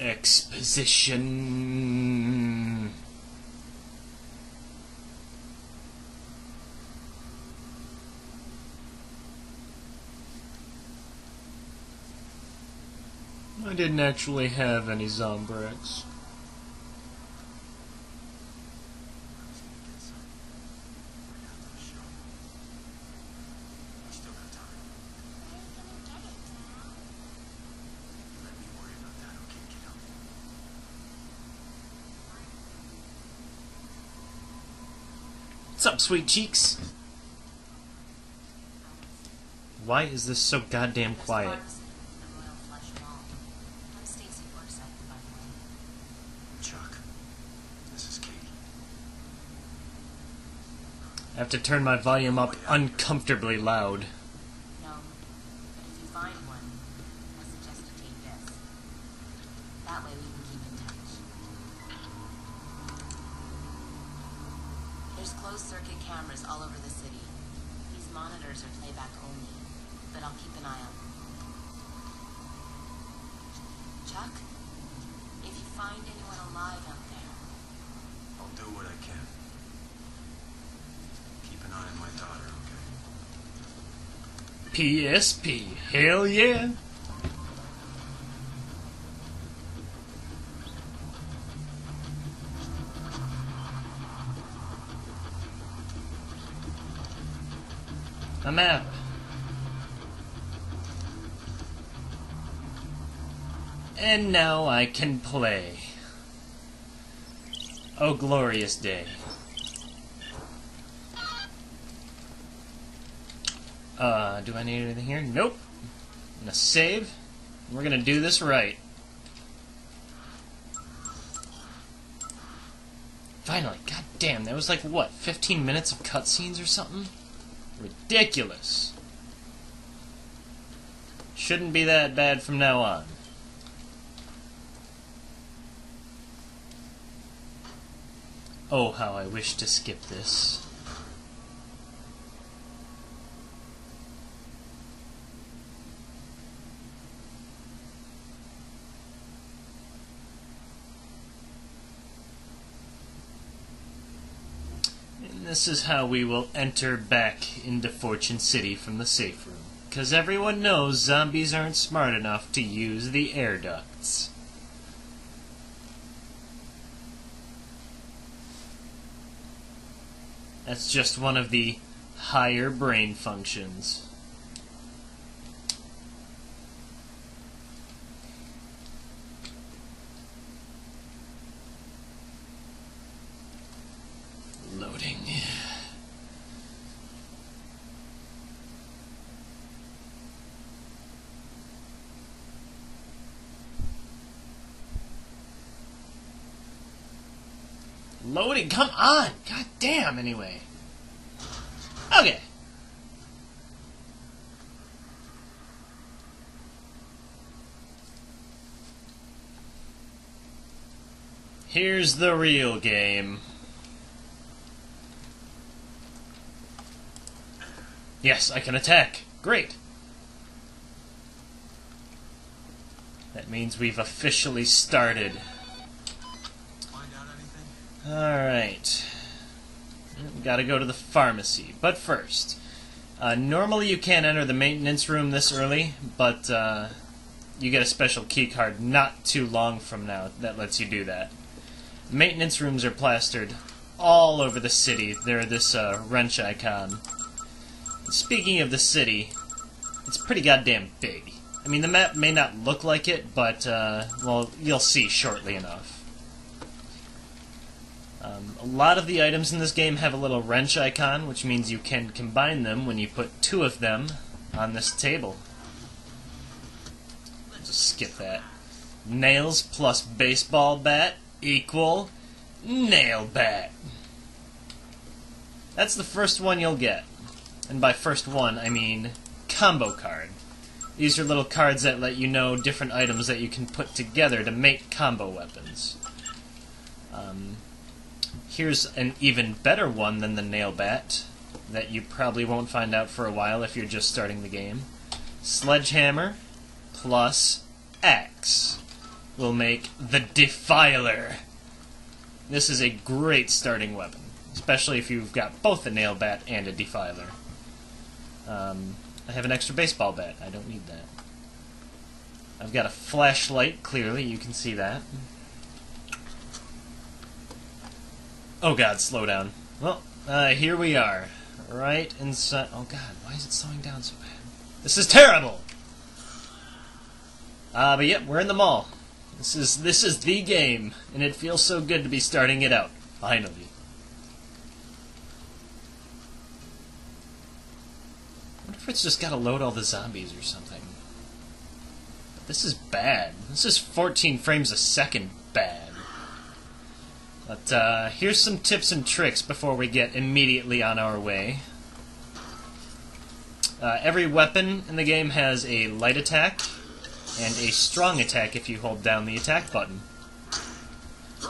Exposition. I didn't actually have any Zombrex. Still got time. Let me worry about that, okay, kiddo? What's up, sweet cheeks? Why is this so goddamn quiet? Chuck, this is Katie. I have to turn my volume up oh, uncomfortably loud. No, but if you find one, I suggest you take this. That way we can keep in touch. There's closed circuit cameras all over the city. These monitors are playback only, but I'll keep an eye on them. Chuck, if you find anyone alive out there, I'll do what I can. Keep an eye on my daughter, okay? PSP. Hell yeah. A map. And now I can play. Oh, glorious day. Uh, do I need anything here? Nope. I'm gonna save. We're gonna do this right. Finally, god damn, that was like what, 15 minutes of cutscenes or something? Ridiculous. Shouldn't be that bad from now on. Oh, how I wish to skip this. And this is how we will enter back into Fortune City from the safe room. Because everyone knows zombies aren't smart enough to use the air ducts. That's just one of the higher brain functions. Loading. Loading, come on! God damn, anyway. Okay. Here's the real game. Yes, I can attack. Great. That means we've officially started. Alright. Gotta go to the pharmacy. But first, uh, normally you can't enter the maintenance room this early, but uh, you get a special key card not too long from now that lets you do that. Maintenance rooms are plastered all over the city. They're this uh, wrench icon. Speaking of the city, it's pretty goddamn big. I mean, the map may not look like it, but, uh, well, you'll see shortly enough. Um, a lot of the items in this game have a little wrench icon, which means you can combine them when you put two of them on this table. Just skip that. Nails plus baseball bat equal nail bat. That's the first one you'll get. And by first one, I mean combo card. These are little cards that let you know different items that you can put together to make combo weapons. Um, here's an even better one than the nail bat that you probably won't find out for a while if you're just starting the game. Sledgehammer plus axe. we'll make the Defiler. This is a great starting weapon, especially if you've got both a nail bat and a Defiler. Um, I have an extra baseball bat. I don't need that. I've got a flashlight, clearly, you can see that. Oh god, slow down. Well, uh, here we are. Right inside. Oh god, why is it slowing down so bad? This is terrible! Uh, but yep, we're in the mall. This is this is the game, and it feels so good to be starting it out. Finally. I wonder if it's just gotta load all the zombies or something. But this is bad. This is 14 frames a second bad. But uh, here's some tips and tricks before we get immediately on our way. Uh, every weapon in the game has a light attack and a strong attack if you hold down the attack button.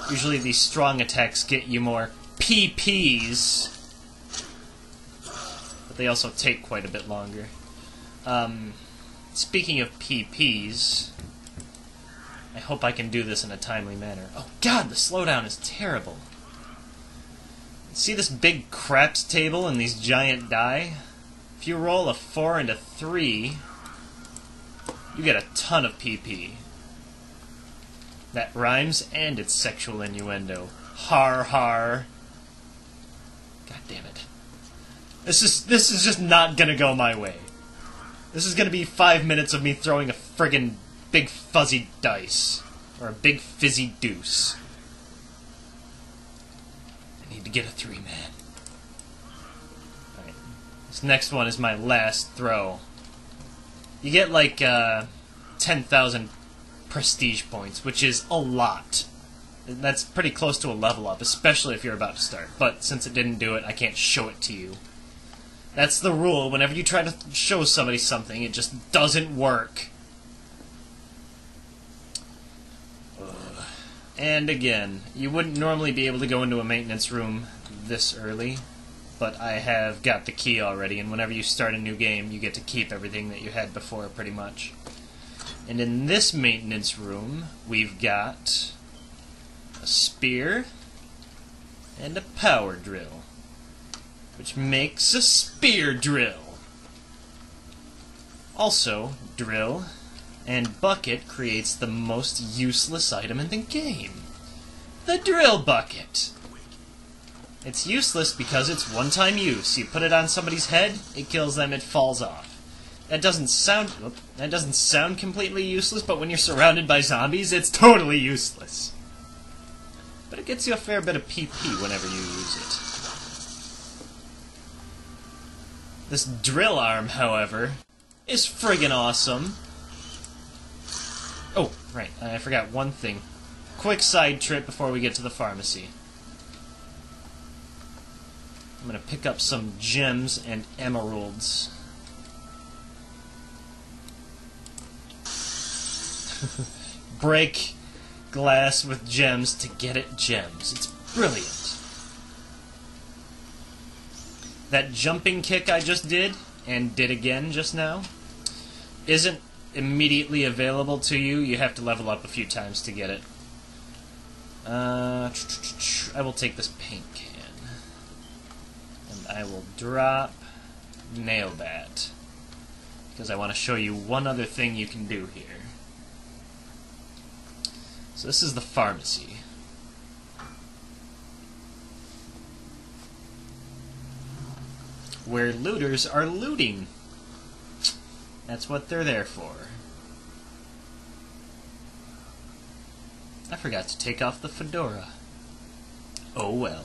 Usually these strong attacks get you more PPs, but they also take quite a bit longer. Um, speaking of PPs, I hope I can do this in a timely manner. Oh god, the slowdown is terrible. See this big craps table and these giant die? If you roll a 4 and a 3, you get a ton of PP. That rhymes and it's sexual innuendo. Har har. God damn it. This is this is just not gonna go my way. This is gonna be five minutes of me throwing a friggin' big fuzzy dice. Or a big fizzy deuce. I need to get a three man. Alright. This next one is my last throw. You get like uh, 10,000 prestige points, which is a lot. That's pretty close to a level up, especially if you're about to start. But since it didn't do it, I can't show it to you. That's the rule. Whenever you try to show somebody something, it just doesn't work. And again, you wouldn't normally be able to go into a maintenance room this early, but I have got the key already, and whenever you start a new game, you get to keep everything that you had before, pretty much. And in this maintenance room, we've got a spear and a power drill, which makes a spear drill. Also, drill and bucket creates the most useless item in the game. The drill bucket. It's useless because it's one-time use. You put it on somebody's head, it kills them, it falls off. That doesn't sound that doesn't sound completely useless, but when you're surrounded by zombies, it's totally useless. But it gets you a fair bit of PP whenever you use it. This drill arm, however, is friggin' awesome. Right, I forgot one thing. Quick side trip before we get to the pharmacy. I'm gonna pick up some gems and emeralds. Break glass with gems to get it gems. It's brilliant. That jumping kick I just did, and did again just now, isn't immediately available to you. You have to level up a few times to get it. Uh, I will take this paint can. And I will drop Nail Bat. Because I want to show you one other thing you can do here. So this is the pharmacy. Where looters are looting. That's what they're there for. I forgot to take off the fedora. Oh well.